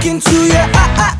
look into your eyes.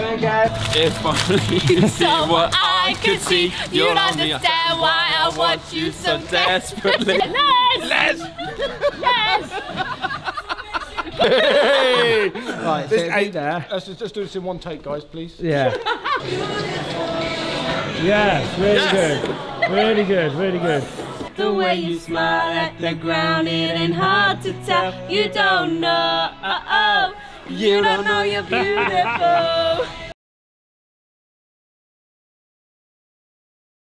gonna. If only so what I could see, you'd understand why I want you so desperately. Les! Les! Hey! Right, so eight there. Let's just, just do this in one take, guys, please. Yeah. yes, really yes. good. Really good, really good. The way you smile at the ground, it ain't hard to tell. You don't know. Uh -uh. You, don't know you're beautiful.